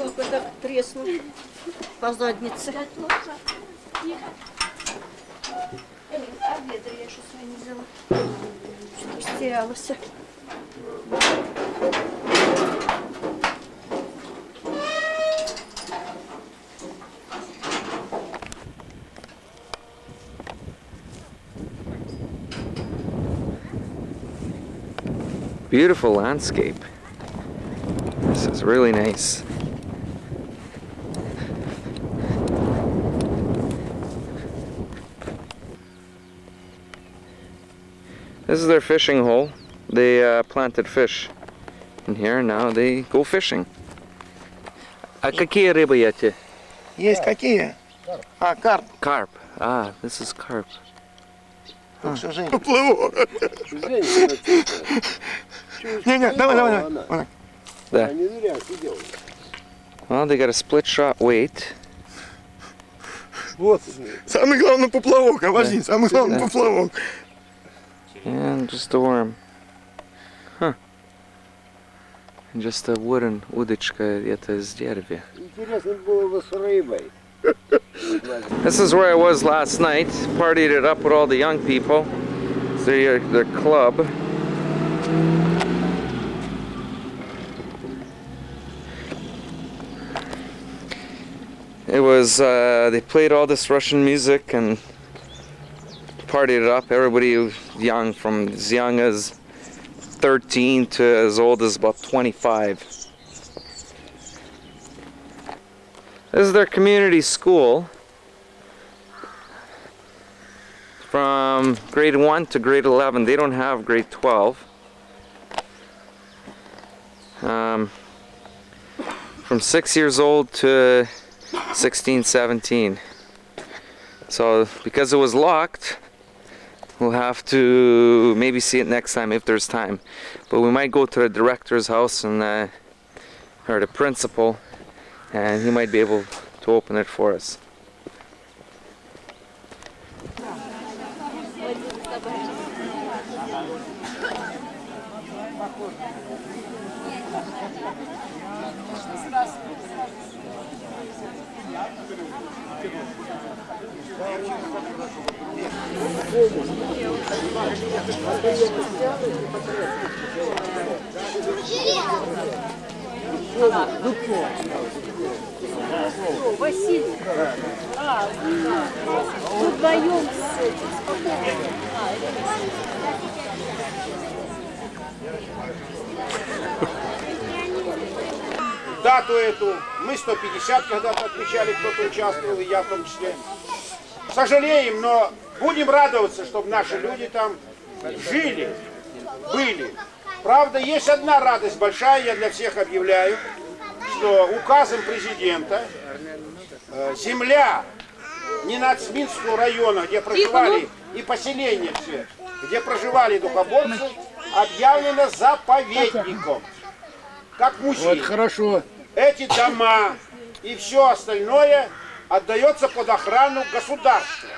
Как это треснул по заднице. Эй, А ведра я свои не взяла? Что растерялась. Beautiful landscape. This is really nice. This is their fishing hole. They uh, planted fish in here. Now they go fishing. А какие рыбы эти? Есть какие? А, карп. Carp. Ah, this is carp. Всю жизнь. Поплыву. Не-не, давай, давай, давай. Вот так. Да. Не зря сидел. Well, they got a split shot weight. Вот. Самый главный поплавок, обожди, самый главный Да. поплавок. And just a worm. Huh. And just a wooden удочка это из дерева. Интересно было бы с рыбой. This is where I was last night. Partied it up with all the young people. It's their, their club. It was, uh, they played all this Russian music and partied it up. Everybody was young, from as young as 13 to as old as about 25. This is their community school. From grade 1 to grade 11. They don't have grade 12. Um, from 6 years old to 16, 17. So, because it was locked, we'll have to maybe see it next time if there's time. But we might go to the director's house and, uh, or the principal and he might be able to open it for us. Василий. А, вы вдвоем дату эту. Мы 150 когда-то отмечали, кто-то участвовал, и я в том числе. Сожалеем, но будем радоваться, чтобы наши люди там жили, были. Правда, есть одна радость большая, я для всех объявляю, что указом президента э, земля Ненацминского района, где проживали и поселение все, где проживали духоборцы, объявлена заповедником, как музей Хорошо. эти дома и все остальное отдается под охрану государства.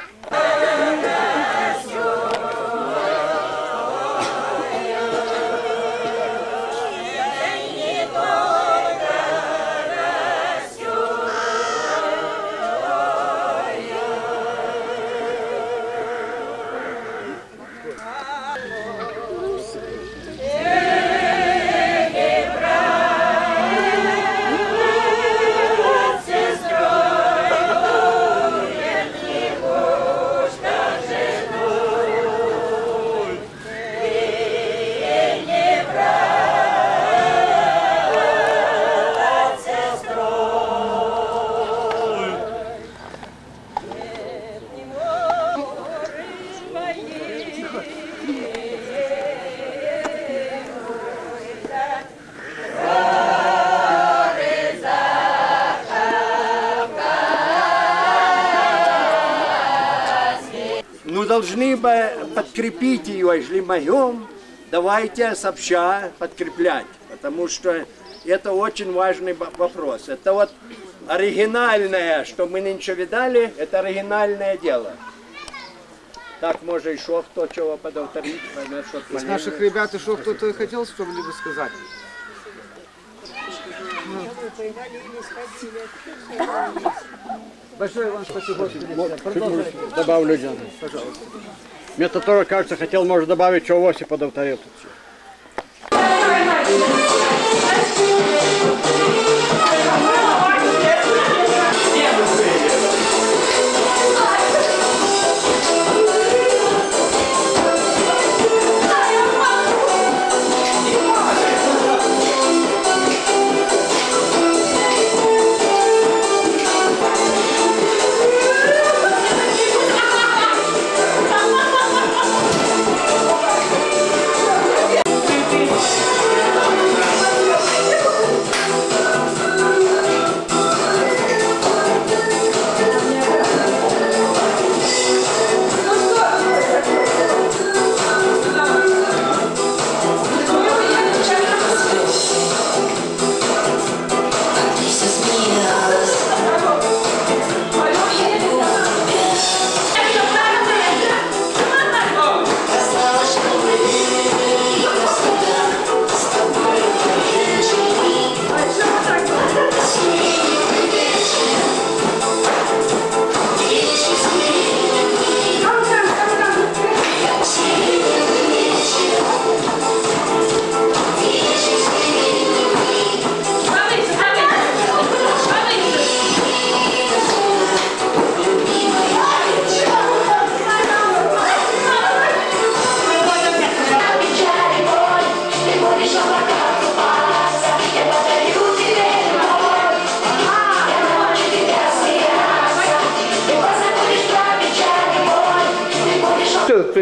Должны бы подкрепить ее, если моем, давайте сообща подкреплять, потому что это очень важный вопрос. Это вот оригинальное, что мы нынче видали, это оригинальное дело. Так, може, і що, хто чого пойме, що Из наших ребят еще кто-то хотел что-либо сказать? Большое вам спасибо. Продолжайте. Добавлю, Диана, пожалуйста. Мне-то тоже кажется, хотел, может, добавить чего Осипа до тарелки. Что принес?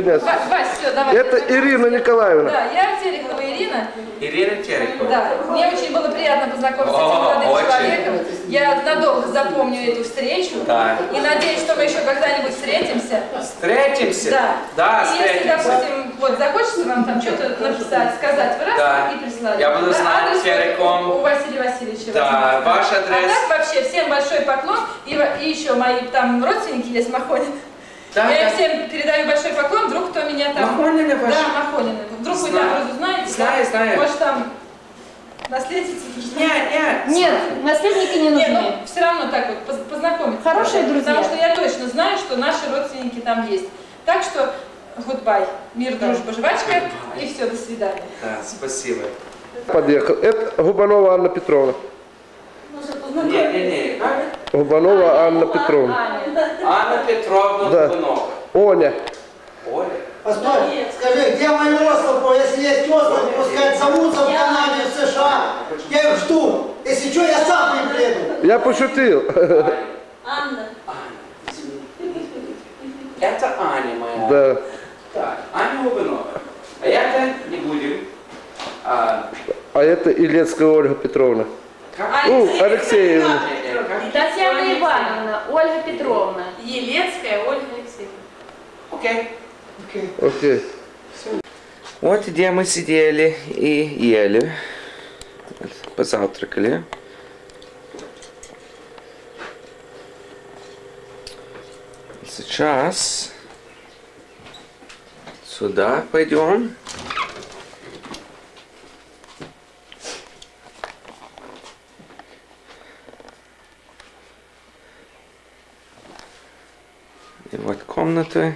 Ва- Вась, все, давай. Это Ирина Николаевна. Да, я Терехова Ирина. Ирина Терехова. Да, мне очень было приятно познакомиться с этим О, молодым очень. человеком. Я надолго запомню эту встречу. Да. И надеюсь, что мы еще когда-нибудь встретимся. Встретимся? Да. Да, и если, встретимся. допустим, вот захочется вам там что-то написать, сказать, вы раз Да. и прислали. Я буду Да, знать адрес телеком. У Василия Васильевича. Да, ваш адрес. А так вообще всем большой поклон. И, и еще мои там родственники есть, Махонин. Да, я да. всем передаю большой поклон, вдруг кто меня там... Махонины ваши? Да, Махонины. Вдруг вы Знаю. там разузнаете. Знаю, да? знаю. Может там наследница. Нет, нет. Нет, наследники не нужны. ну все равно так вот поз- познакомиться. Хорошие друзья. Потому что я точно знаю, что наши родственники там есть. Так что goodbye. Мир, дружба, жвачка. И все, до свидания. Да, спасибо. Подъехал. Это Губанова Анна Петровна. Не, не, не. Губанова Анна Петровна. Анна Петровна Да. Губанова. Оня. Оля. Постой, скажи, где мои остров? Если есть остров, пускай зовутся в Канаде, в США. Я их жду. Если что, я сам ним приеду. Я пошутил. Это Аня моя. Да. Так, Аня Губанова. А я-то не будем. А, А это Илецкая Ольга Петровна. как? Ну, Алексеевна. Татьяна Ивановна, Ольга Петровна. Елецкая Ольга Алексеевна. Окей. Окей. Вот где мы сидели и ели. Позавтракали. Сейчас сюда пойдем. И вот комната.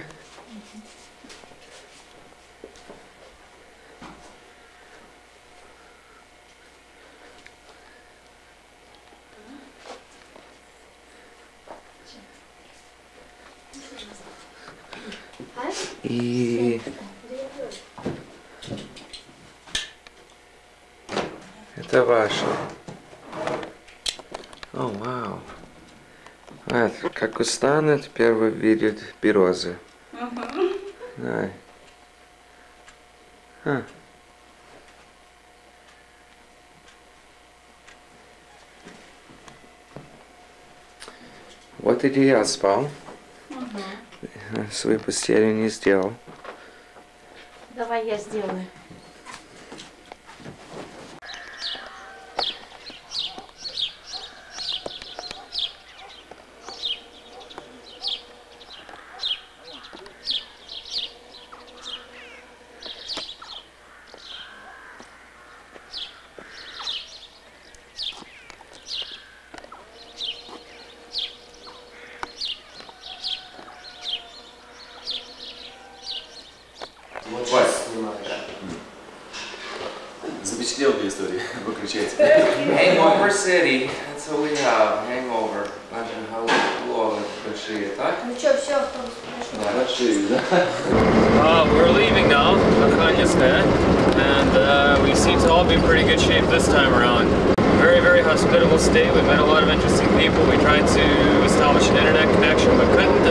И это ваше. О, вау. А, как устанет, первый видит березы. Да. А. Вот где я спал. Свою постель не сделал. Давай я сделаю. Выключайте. Hangover City. That's what we have. Hangover. Imagine how long большие, так? Ну что, все, автобус пошел. Большие, да? Uh, we're leaving now, Arkhangelskaya, and uh, we seem to all be in pretty good shape this time around. Very, very hospitable state. We met a lot of interesting people. We tried to establish an internet connection, but couldn't